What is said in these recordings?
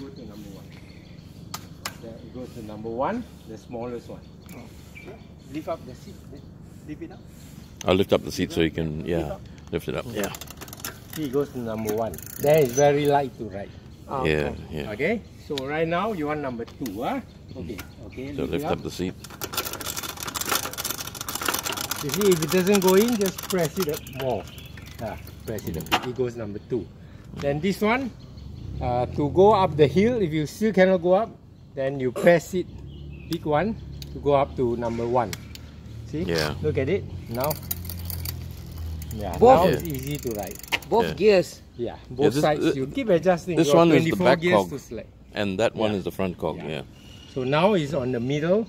go to number one. Then it goes to number one, the smallest one. Lift up the seat. Lift it up. I'll lift up the seat so you can, yeah, lift it up. Yeah. He goes to number one. That is very light to ride. Oh, Yeah, okay. yeah. Okay. So right now you want number two, huh? Okay. Okay. So lift lift it up the seat. You see, if it doesn't go in, just press it up more. Ah, press it up. It goes number two. Then this one, uh, to go up the hill, if you still cannot go up, then you press it, big one, to go up to number one. See? Yeah. Look at it now. Yeah. Both- Now Yeah. it's easy to ride. Both Yeah. gears. Yeah. Both this- sides. uh, you keep adjusting. this one is the back gears cog. to select. And that one Yeah. is the front cog, Yeah. yeah. So now it's on the middle.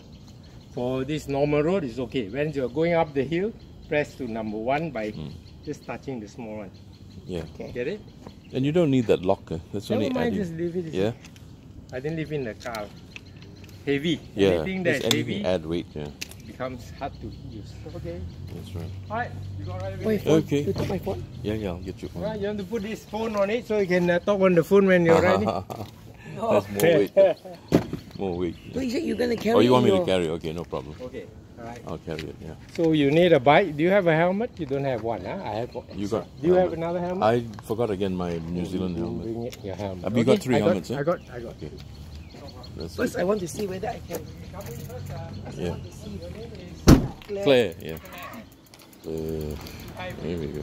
For this normal road, it's okay. When you're going up the hill, press to number one by Hmm. just touching the small one. Yeah. Okay. Get it? And you don't need that locker. That's Never only mind, added. just leave it. Yeah? I didn't leave in the car. Heavy. Yeah. Anything Just that's anything heavy add weight, yeah. becomes hard to use. Okay. That's right. Alright, you got right My away. phone. Okay. You took my phone. Yeah, yeah, I'll get you one. Right, you have to put this phone on it so you can uh, talk on the phone when you're riding. That's more weight. More weight. So you said you're gonna carry. Oh, you want me to carry? Okay, no problem. Okay. Alright. I'll carry it, yeah. So you need a bike. Do you have a helmet? You don't have one, huh? I have one. You got Do you have another helmet? I forgot again my New Zealand helmet. Bring it, your helmet. Have you got three I got, helmets, eh? I got, I got. Okay. That's First, it. I want to see whether I can. Yeah. Claire. Claire, yeah. Claire. There we go.